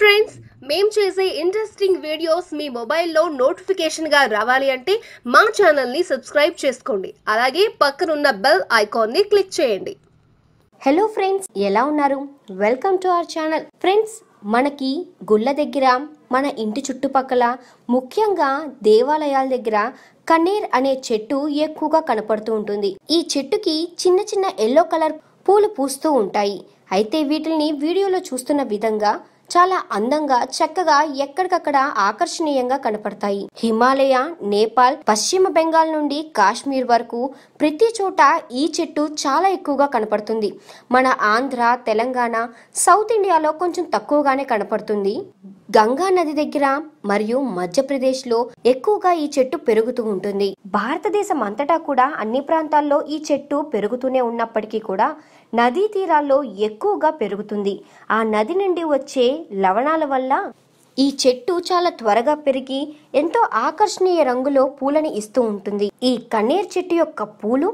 Friends మేం చేసే interesting videos మీ మొబైల్లో నోటిఫికేషన్గా రావాలి అంటే మా ఛానల్ని సబ్స్క్రైబ్ చేసుకోండి. అలాగే పక్కనున్న బెల్ ఐకాన్ని క్లిక్ చేయండి. హలో ఫ్రెండ్స్ ఎలా ఉన్నారు? Welcome to our channel friends మనకి గుళ్ళ దగ్గర మన ఇంటి చుట్టుపక్కల ముఖ్యంగా దేవాలయాల దగ్గర కన్నీర్ అనే చెట్టు ఎక్కువగా కనపడుతూ ఉంటుంది. ఈ చెట్టుకి చిన్న చిన్న ఎల్లో కలర్ పూలు పూస్తూ ఉంటాయి. అయితే వీటిని వీడియోలో చూస్తున్న విధంగా చాలా అందంగా చక్కగా ఎక్కడికక్కడ ఆకర్షణీయంగా కనపడతాయి. హిమాలయ నేపాల్ పశ్చిమ బెంగాల్ నుండి కాశ్మీర్ వరకు ప్రతి చోట ఈ చెట్టు చాలా ఎక్కువగా కనపడుతుంది. మన ఆంధ్ర తెలంగాణ సౌత్ ఇండియాలో కొంచెం తక్కువగానే కనపడుతుంది. గంగా నది దగ్గర మరియు మధ్యప్రదేశ్లో ఎక్కువగా ఈ చెట్టు పెరుగుతూ ఉంటుంది. భారతదేశం అంతటా కూడా అన్ని ప్రాంతాల్లో ఈ చెట్టు పెరుగుతూనే ఉన్నప్పటికీ కూడా నదీ తీరాల్లో ఎక్కువగా పెరుగుతుంది. ఆ నది నుండి వచ్చే లవణాల వల్ల ఈ చెట్టు చాలా త్వరగా పెరిగి ఎంతో ఆకర్షణీయ రంగులో పూలని ఇస్తూ ఉంటుంది. ఈ కన్నీర్ చెట్టు యొక్క పూలు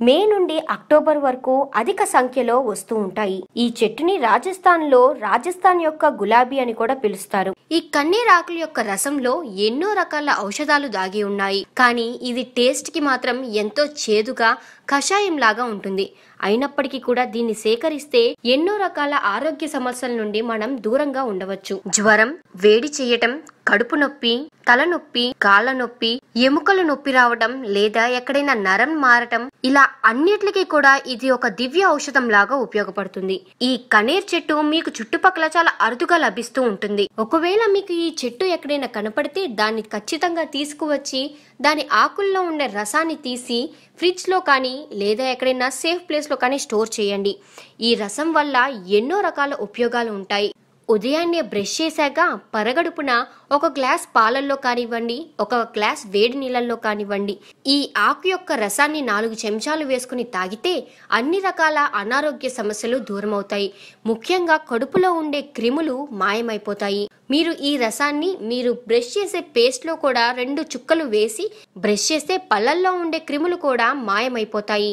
మే నుండి అక్టోబర్ వరకు అధిక సంఖ్యలో వస్తూ ఉంటాయి. ఈ చెట్టుని రాజస్థాన్లో రాజస్థాన్ యొక్క గులాబీ అని కూడా పిలుస్తారు. ఈ కన్నీరాకుల యొక్క రసంలో ఎన్నో రకాల ఔషధాలు దాగి ఉన్నాయి. కానీ ఇది టేస్ట్కి మాత్రం ఎంతో చేదుగా కషాయం లాగా ఉంటుంది. అయినప్పటికీ కూడా దీన్ని సేకరిస్తే ఎన్నో రకాల ఆరోగ్య సమస్యల నుండి మనం దూరంగా ఉండవచ్చు. జ్వరం వేడి చేయటం కడుపు నొప్పి తలనొప్పి కాళ్ళ నొప్పి ఎముకల నొప్పి రావడం లేదా ఎక్కడైనా నరం మారటం ఇలా అన్నిటికీ కూడా ఇది ఒక దివ్య ఔషధం లాగా ఉపయోగపడుతుంది. ఈ కనేర్ చెట్టు మీకు చుట్టుపక్కల చాలా అరుదుగా లభిస్తూ ఉంటుంది. ఒకవేళ మీకు ఈ చెట్టు ఎక్కడైనా కనపడితే దాన్ని ఖచ్చితంగా తీసుకువచ్చి దాని ఆకుల్లో ఉండే రసాన్ని తీసి ఫ్రిడ్జ్లో కానీ లేదా ఎక్కడైనా సేఫ్ ప్లేస్లో కానీ స్టోర్ చేయండి. ఈ రసం వల్ల ఎన్నో రకాల ఉపయోగాలు ఉంటాయి. ఉదయాన్నే బ్రష్ చేశాక పరగడుపున ఒక గ్లాస్ పాలల్లో కానివ్వండి ఒక గ్లాస్ వేడి నీళ్ళల్లో కానివ్వండి ఈ ఆకు యొక్క రసాన్ని నాలుగు చెంచాలు వేసుకుని తాగితే అన్ని రకాల అనారోగ్య సమస్యలు దూరమవుతాయి. ముఖ్యంగా కడుపులో ఉండే క్రిములు మాయమైపోతాయి. మీరు ఈ రసాన్ని మీరు బ్రష్ చేసే పేస్ట్లో కూడా రెండు చుక్కలు వేసి బ్రష్ చేస్తే పళ్ళల్లో ఉండే క్రిములు కూడా మాయమైపోతాయి.